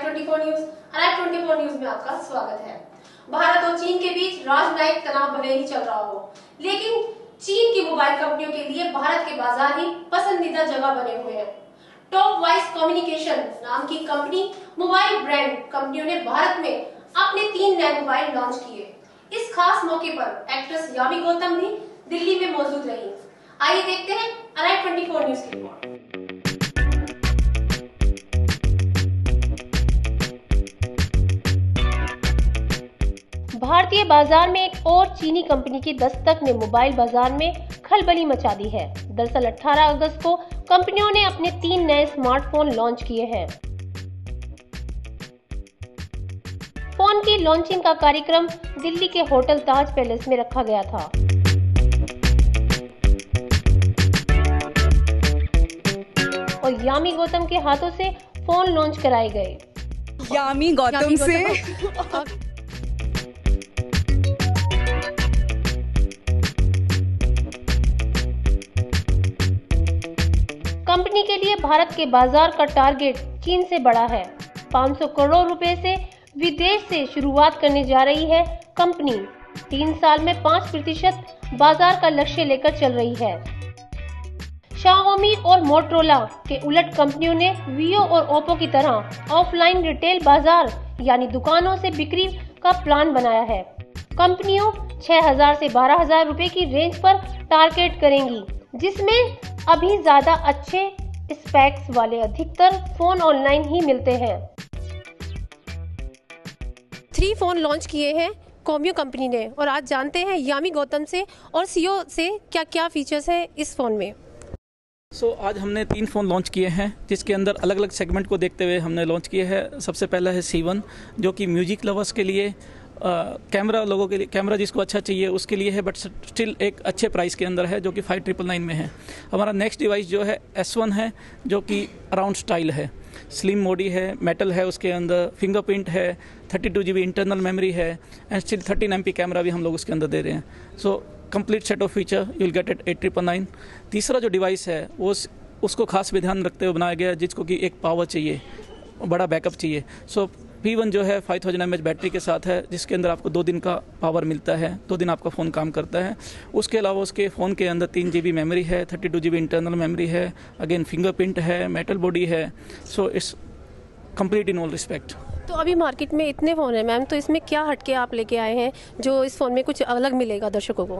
24 news alive 24 news में आपका स्वागत है। भारत और चीन के बीच राजनयिक की मोबाइल कंपनियों के लिए भारत के बाज़ार ही पसंदीदा जगह बने हुए टॉप वाइस कम्युनिकेशन नाम की कंपनी, मोबाइल ब्रांड कंपनियों ने भारत में अपने तीन नए मोबाइल लॉन्च किए। इस खास मौके पर एक्ट्रेस यामी गौतम भी दिल्ली में मौजूद रही। आइए देखते हैं अलाइव 24 न्यूज़ की भारतीय बाज़ार में एक और चीनी कंपनी की दस्तक ने मोबाइल बाज़ार में खलबली मचा दी है। दरअसल 18 अगस्त को कंपनियों ने अपने तीन नए स्मार्टफ़ोन लॉन्च किए हैं। फ़ोन की लॉन्चिंग का कार्यक्रम दिल्ली के होटल ताज पैलेस में रखा गया था। और यामी गौतम के हाथों से फ़ोन लॉन्च कराए गए। यामी गौतम से? के लिए भारत के बाज़ार का टारगेट चीन से बड़ा है। 500 करोड़ रुपए से विदेश से शुरुआत करने जा रही है कंपनी। तीन साल में पाँच प्रतिशत बाज़ार का लक्ष्य लेकर चल रही है। शाओमी और मोटरोला के उलट कंपनियों ने वीओ और ओप्पो की तरह ऑफलाइन रिटेल बाज़ार यानी दुकानों से बिक्री का प्लान बनाया है। कंपनियों 6000 से 12000 रुपए की रेंज पर टारगेट करेंगी, जिसमें अभी ज़्यादा अच्छे स्पेक्स वाले अधिकतर फ़ोन ऑनलाइन ही मिलते हैं। थ्री फ़ोन लॉन्च किए हैं कॉम्यू कंपनी ने और आज जानते हैं यामी गौतम से और सीओ से क्या क्या फीचर्स हैं इस फ़ोन में। सो so, आज हमने तीन फ़ोन लॉन्च किए हैं जिसके अंदर अलग अलग सेगमेंट को देखते हुए हमने लॉन्च किए हैं। सबसे पहला है सी वन जो कि म्यूज़िक लवर्स के लिए कैमरा लोगों के लिए कैमरा जिसको अच्छा चाहिए उसके लिए है बट स्टिल एक अच्छे प्राइस के अंदर है जो कि फाइव ट्रिपल नाइन में है। हमारा नेक्स्ट डिवाइस जो है एस वन है जो कि अराउंड स्टाइल है। स्लिम मोडी है मेटल है उसके अंदर फिंगरप्रिंट है thirty two G B internal memory है and still thirteen M P camera भी हम लोग उसके अंदर दे रहे हैं। So complete set of feature you will get at eight triple nine तीसरा जो डिवाइस है वो उसको खास भी ध्यान रखते हुए बनाया गया जिसको कि एक पावर चाहिए बड़ा बैकअप चाहिए। सो so, पी वन जो है फाइव थाउज़ेंड एम बैटरी के साथ है, जिसके अंदर आपको दो दिन का पावर मिलता है, दो दिन आपका फ़ोन काम करता है। उसके अलावा उसके फ़ोन के अंदर तीन जी मेमोरी है thirty two GB internal memory है अगेन फिंगरप्रिंट है मेटल बॉडी है। So it's complete in all respect तो अभी मार्केट में इतने फ़ोन हैं, मैम तो इसमें क्या हटके आप लेके आए हैं, जो इस फ़ोन में कुछ अलग मिलेगा दर्शकों को?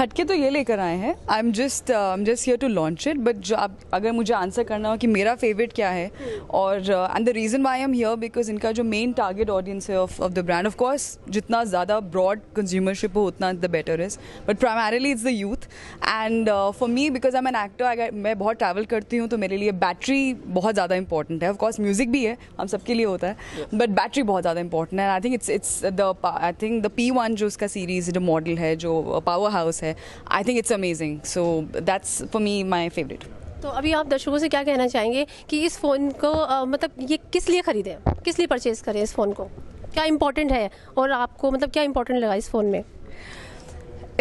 हटके तो ये लेकर आए हैं। I am just I am just here to launch it but जो आप, अगर मुझे आंसर करना हो कि मेरा फेवरेट क्या है, और and the reason why am here because इनका जो मेन टारगेट ऑडियंस है of the brand of course जितना ज़्यादा ब्रॉड कंज्यूमरशिप हो, उतना the better is but primarily is the youth and for me because I am an actor अगर मैं बहुत ट्रैवल करती हूँ तो मेरे लिए बैटरी बहुत ज़्यादा इंपॉर्टेंट है। ऑफकोर्स म्यूज़िक भी है, हम सबके लिए होता है बट बैटरी बहुत ज़्यादा इंपॉर्टेंट है I think it's it's the I think the P one जो उसका सीरीज़ जो मॉडल है जो पावर हाउस है I think it's amazing so that's for me my favourite तो अभी आप दर्शकों से क्या कहना चाहेंगे कि इस फ़ोन को आ, मतलब ये किस लिए ख़रीदें? किस लिए परचेज करें इस फ़ोन को? क्या इंपॉर्टेंट है? और आपको मतलब क्या इंपॉर्टेंट लगा इस फ़ोन में?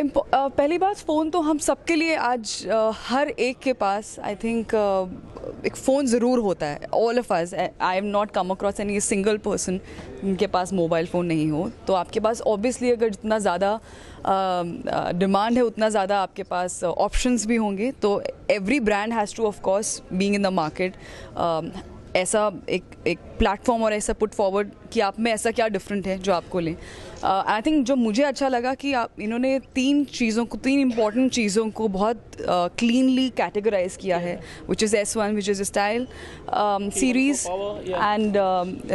पहली बात फ़ोन तो हम सबके लिए आज हर एक के पास आई थिंक एक फ़ोन ज़रूर होता है all of us I am not come across any single person जिनके पास मोबाइल फ़ोन नहीं हो. तो आपके पास ऑब्वियसली अगर जितना ज़्यादा डिमांड है, उतना ज़्यादा आपके पास ऑप्शंस भी होंगे. तो every brand has to of course being in the market ऐसा एक एक प्लेटफॉर्म और ऐसा पुट फॉरवर्ड कि आप में ऐसा क्या डिफरेंट है जो आपको लें? आई uh, थिंक जो मुझे अच्छा लगा कि आप इन्होंने तीन चीज़ों को तीन इंपॉर्टेंट चीज़ों को बहुत क्लीनली uh, कैटेगराइज किया है which is S one which is style series and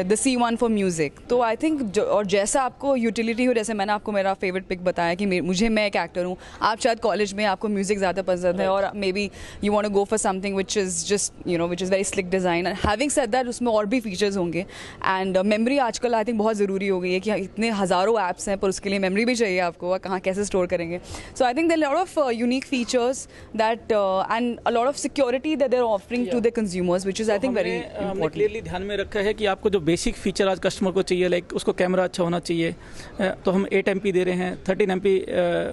the C one for music तो आई थिंक और जैसा आपको यूटिलिटी हो जैसे मैंने आपको मेरा फेवरेट पिक बताया कि मुझे मैं एक एक्टर हूँ आप शायद कॉलेज में आपको म्यूज़िक ज़्यादा पसंद है और maybe you want go for something which is just you know which is very slick design and having set that उसमें और भी फीचर्स होंगे. एंड मेमरी आजकल आई थिंक बहुत ज़रूरी हो गई है कि इतने हज़ारों ऐप्स हैं पर उसके लिए मेमोरी भी चाहिए आपको कहाँ कैसे स्टोर करेंगे? So I think there lot of unique features that and a lot of security that they're offering to the consumers which is I think very clearly ध्यान में रखा है कि आपको जो बेसिक फीचर आज कस्टमर को चाहिए लाइक उसको कैमरा अच्छा होना चाहिए तो हम एट एम दे रहे हैं thirteen M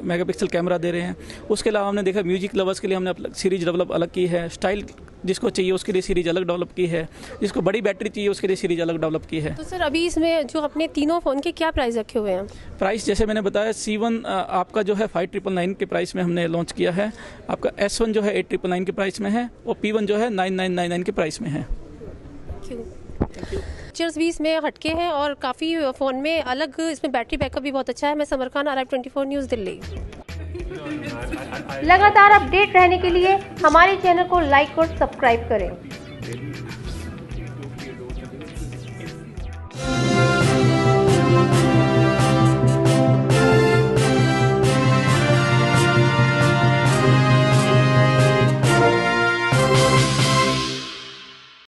megapixel camera दे रहे हैं। उसके अलावा हमने देखा म्यूज़िक लवर्स के लिए हमने सीरीज़ डेवलप अलग की है स्टाइल जिसको चाहिए उसके लिए सीरीज़ अलग डेवलप की है जिसको बड़ी बैटरी चाहिए उसके लिए सीरीज़ अलग डेवलप की है। तो सर अभी इसमें जो अपने तीनों फ़ोन के क्या प्राइस रखे हुए हैं? प्राइस जैसे मैंने बताया सी वन आपका जो है फाइव ट्रिपल नाइन के प्राइस में हमने लॉन्च किया है। आपका एस वन जो है एट ट्रिपल नाइन के प्राइस में है और पी वन जो है नाइन नाइन नाइन नाइन के प्राइस में है। फीचर्स भी इसमें हटके हैं और काफ़ी फ़ोन में अलग इसमें बैटरी बैकअप भी बहुत अच्छा है। मैं Samar Khan R twenty four news Delhi. लगातार अपडेट रहने के लिए हमारे चैनल को लाइक और सब्सक्राइब करें।